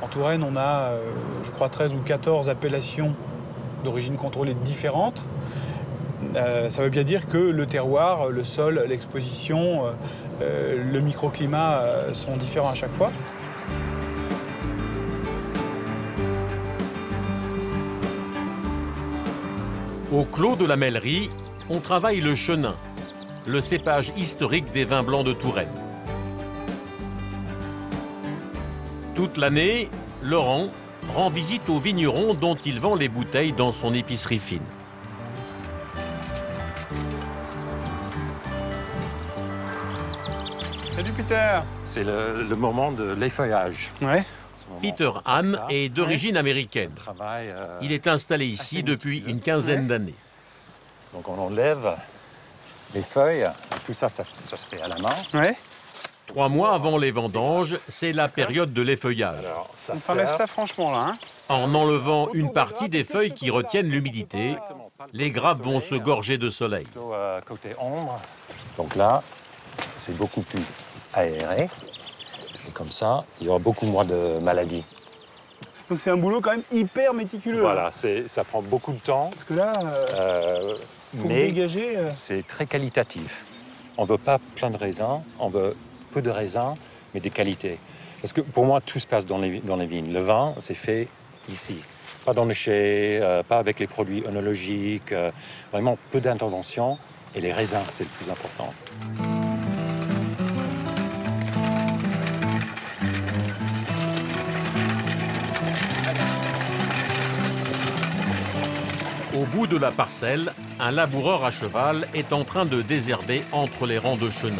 En Touraine, on a, euh, je crois, 13 ou 14 appellations d'origine contrôlée différentes. Euh, ça veut bien dire que le terroir, le sol, l'exposition, euh, le microclimat sont différents à chaque fois. Au clos de la Mellerie, on travaille le chenin, le cépage historique des vins blancs de Touraine. Toute l'année, Laurent rend visite aux vignerons dont il vend les bouteilles dans son épicerie fine. Salut Peter C'est le, moment de l'effeuillage. Ouais. Peter Hahn est d'origine américaine. Euh, il est installé ici depuis une quinzaine d'années. Donc on enlève les feuilles, tout ça, ça, se fait à la main. Ouais. Trois mois avant les vendanges, c'est la période de l'effeuillage. on s'enlève ça franchement là. Hein. en enlevant une partie des feuilles qui retiennent l'humidité, les grappes vont se gorger de soleil. Euh, côté ombre. Donc là, c'est beaucoup plus aéré. Et comme ça, il y aura beaucoup moins de maladies. Donc c'est un boulot quand même hyper méticuleux. Voilà, ça prend beaucoup de temps. Parce que là, euh, mais dégager. Euh. C'est très qualitatif. On veut pas plein de raisins, on veut peu de raisins, mais des qualités. Parce que pour moi, tout se passe dans les, dans les vignes. Le vin, c'est fait ici. Pas dans le chai, euh, pas avec les produits œnologiques. vraiment peu d'intervention. Et les raisins, c'est le plus important. Au bout de la parcelle, un laboureur à cheval est en train de désherber entre les rangs de chenins.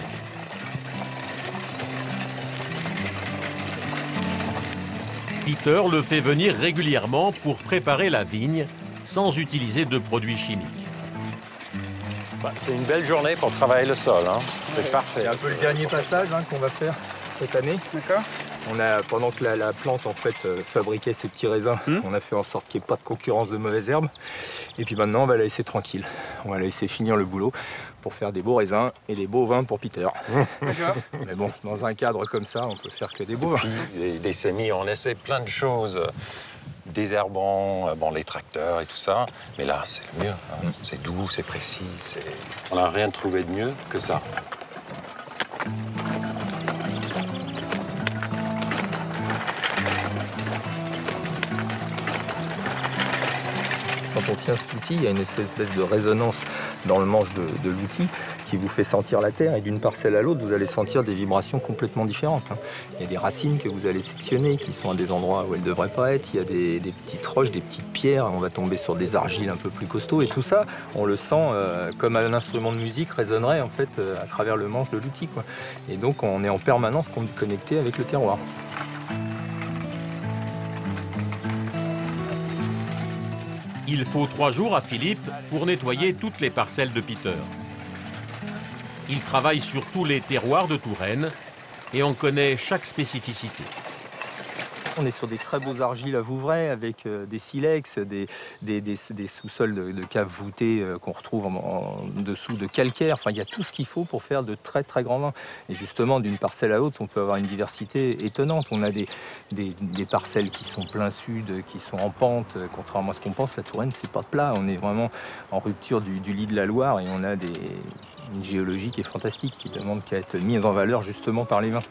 Peter le fait venir régulièrement pour préparer la vigne sans utiliser de produits chimiques. Bah, c'est une belle journée pour travailler le sol, hein. c'est parfait. C'est un peu le dernier passage hein, qu'on va faire cette année. D'accord. On a, pendant que la, plante en fait euh, fabriquait ses petits raisins, hmm. on a fait en sorte qu'il n'y ait pas de concurrence de mauvaises herbes. Et puis maintenant, on va la laisser tranquille. On va la laisser finir le boulot pour faire des beaux raisins et des beaux vins pour Peter. Mais bon, dans un cadre comme ça, on peut faire que des beaux vins. Des décennies, on essaie plein de choses désherbants, euh, bon, les tracteurs et tout ça. Mais là, c'est le mieux. Hein. Hmm. C'est doux, c'est précis. On n'a rien trouvé de mieux que ça. Quand on tient cet outil, il y a une espèce de résonance dans le manche de, l'outil qui vous fait sentir la terre et d'une parcelle à l'autre, vous allez sentir des vibrations complètement différentes. Hein. Il y a des racines que vous allez sectionner qui sont à des endroits où elles ne devraient pas être. Il y a des, petites roches, des petites pierres. On va tomber sur des argiles un peu plus costauds et tout ça, on le sent euh, comme un instrument de musique résonnerait en fait euh, à travers le manche de l'outil. Et donc on est en permanence connecté avec le terroir. Il faut trois jours à Philippe pour nettoyer toutes les parcelles de Peter. Il travaille sur tous les terroirs de Touraine et en connaît chaque spécificité. On est sur des très beaux argiles à Vouvray avec euh, des silex, des, sous-sols de, caves voûtées euh, qu'on retrouve en, dessous de calcaire. Il y a tout ce qu'il faut pour faire de très très grands vins. Et justement, d'une parcelle à l'autre, on peut avoir une diversité étonnante. On a des, parcelles qui sont plein sud, qui sont en pente. Contrairement à ce qu'on pense, la Touraine, c'est pas plat. On est vraiment en rupture du, lit de la Loire et on a une géologie qui est fantastique, qui demande qu'à être mise en valeur justement par les vins.